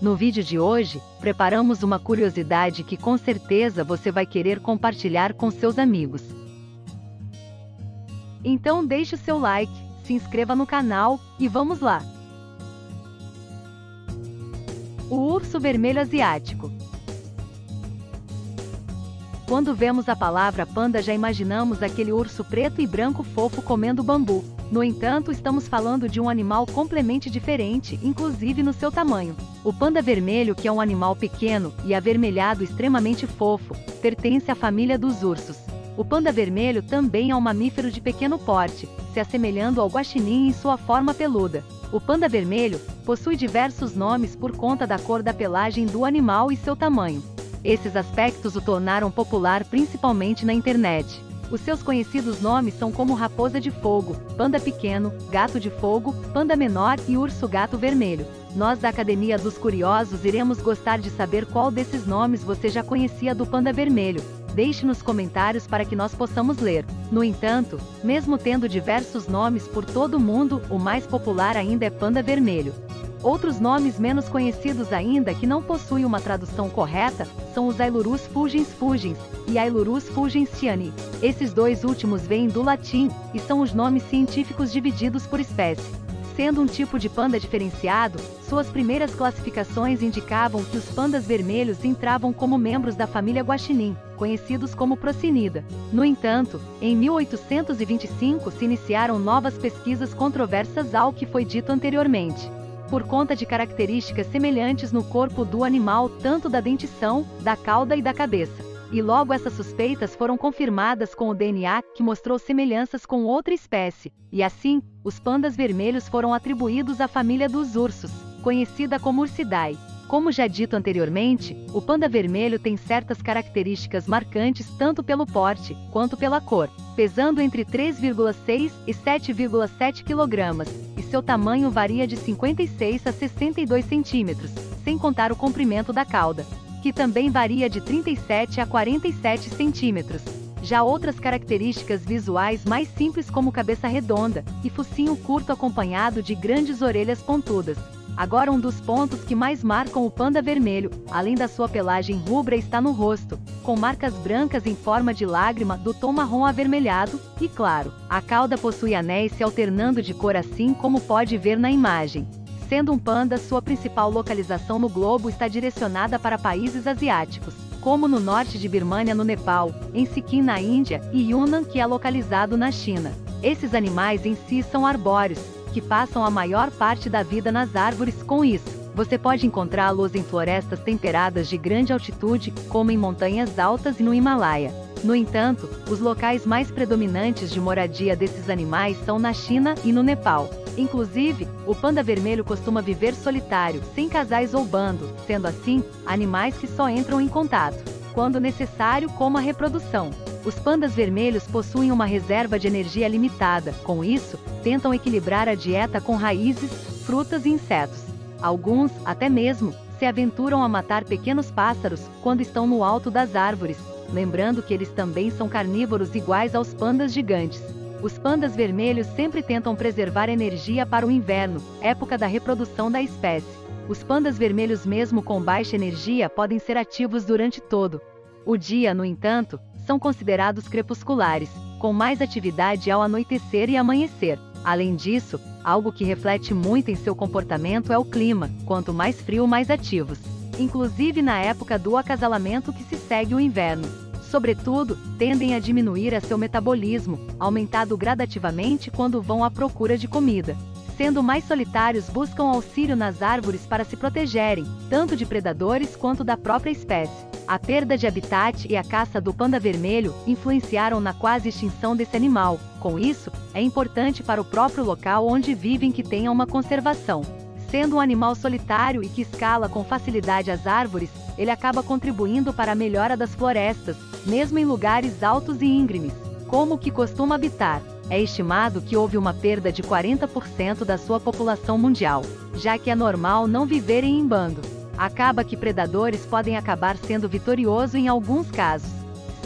No vídeo de hoje, preparamos uma curiosidade que com certeza você vai querer compartilhar com seus amigos. Então deixe o seu like, se inscreva no canal, e vamos lá! O urso vermelho asiático. Quando vemos a palavra panda já imaginamos aquele urso preto e branco fofo comendo bambu. No entanto, estamos falando de um animal completamente diferente, inclusive no seu tamanho. O panda vermelho, que é um animal pequeno e avermelhado extremamente fofo, pertence à família dos ursos. O panda vermelho também é um mamífero de pequeno porte, se assemelhando ao guaxinim em sua forma peluda. O panda vermelho possui diversos nomes por conta da cor da pelagem do animal e seu tamanho. Esses aspectos o tornaram popular principalmente na internet. Os seus conhecidos nomes são como raposa de fogo, panda pequeno, gato de fogo, panda menor e urso gato vermelho. Nós da Academia dos Curiosos iremos gostar de saber qual desses nomes você já conhecia do panda vermelho. Deixe nos comentários para que nós possamos ler. No entanto, mesmo tendo diversos nomes por todo o mundo, o mais popular ainda é panda vermelho. Outros nomes menos conhecidos ainda que não possuem uma tradução correta são os Ailurus fulgens fulgens e Ailurus fulgens tiani. Esses dois últimos vêm do latim e são os nomes científicos divididos por espécie. Sendo um tipo de panda diferenciado, suas primeiras classificações indicavam que os pandas vermelhos entravam como membros da família Guaxinim, conhecidos como Procinida. No entanto, em 1825 se iniciaram novas pesquisas controversas ao que foi dito anteriormente por conta de características semelhantes no corpo do animal, tanto da dentição, da cauda e da cabeça. E logo essas suspeitas foram confirmadas com o DNA, que mostrou semelhanças com outra espécie, e assim, os pandas vermelhos foram atribuídos à família dos ursos, conhecida como Ursidae. Como já dito anteriormente, o panda vermelho tem certas características marcantes tanto pelo porte quanto pela cor, pesando entre 3,6 e 7,7 kg, e seu tamanho varia de 56 a 62 centímetros, sem contar o comprimento da cauda, que também varia de 37 a 47 centímetros. Já outras características visuais mais simples como cabeça redonda e focinho curto acompanhado de grandes orelhas pontudas, Agora um dos pontos que mais marcam o panda vermelho, além da sua pelagem rubra está no rosto, com marcas brancas em forma de lágrima do tom marrom avermelhado, e claro, a cauda possui anéis se alternando de cor assim como pode ver na imagem. Sendo um panda, sua principal localização no globo está direcionada para países asiáticos, como no norte de Birmânia no Nepal, em Sikkim na Índia e Yunnan que é localizado na China. Esses animais em si são arbóreos, que passam a maior parte da vida nas árvores com isso. Você pode encontrá-los em florestas temperadas de grande altitude, como em montanhas altas e no Himalaia. No entanto, os locais mais predominantes de moradia desses animais são na China e no Nepal. Inclusive, o panda vermelho costuma viver solitário, sem casais ou bando, sendo assim, animais que só entram em contato, quando necessário, como a reprodução. Os pandas vermelhos possuem uma reserva de energia limitada, com isso, tentam equilibrar a dieta com raízes, frutas e insetos. Alguns, até mesmo, se aventuram a matar pequenos pássaros quando estão no alto das árvores, lembrando que eles também são carnívoros iguais aos pandas gigantes. Os pandas vermelhos sempre tentam preservar energia para o inverno, época da reprodução da espécie. Os pandas vermelhos, mesmo com baixa energia, podem ser ativos durante todo o dia, no entanto, são considerados crepusculares, com mais atividade ao anoitecer e amanhecer. Além disso, algo que reflete muito em seu comportamento é o clima, quanto mais frio, mais ativos. Inclusive na época do acasalamento que se segue o inverno. Sobretudo, tendem a diminuir a seu metabolismo, aumentado gradativamente quando vão à procura de comida. Sendo mais solitários, buscam auxílio nas árvores para se protegerem, tanto de predadores quanto da própria espécie. A perda de habitat e a caça do panda vermelho influenciaram na quase extinção desse animal. Com isso, é importante para o próprio local onde vivem que tenha uma conservação. Sendo um animal solitário e que escala com facilidade as árvores, ele acaba contribuindo para a melhora das florestas, mesmo em lugares altos e íngremes, como o que costuma habitar. É estimado que houve uma perda de 40% da sua população mundial, já que é normal não viverem em bando acaba que predadores podem acabar sendo vitorioso em alguns casos.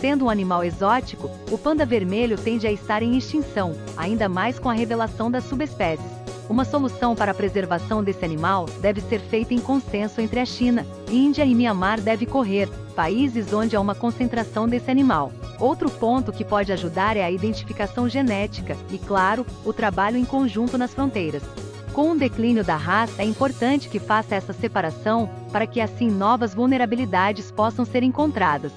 Sendo um animal exótico, o panda vermelho tende a estar em extinção, ainda mais com a revelação das subespécies. Uma solução para a preservação desse animal deve ser feita em consenso entre a China, Índia e Mianmar deve correr, países onde há uma concentração desse animal. Outro ponto que pode ajudar é a identificação genética e, claro, o trabalho em conjunto nas fronteiras. Com o declínio da raça, é importante que faça essa separação, para que assim novas vulnerabilidades possam ser encontradas.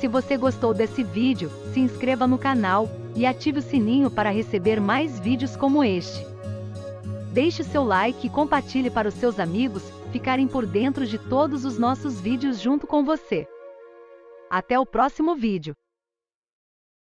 Se você gostou desse vídeo, se inscreva no canal e ative o sininho para receber mais vídeos como este. Deixe seu like e compartilhe para os seus amigos ficarem por dentro de todos os nossos vídeos junto com você. Até o próximo vídeo.